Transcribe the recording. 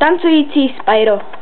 Tancující Spyro. Spyro.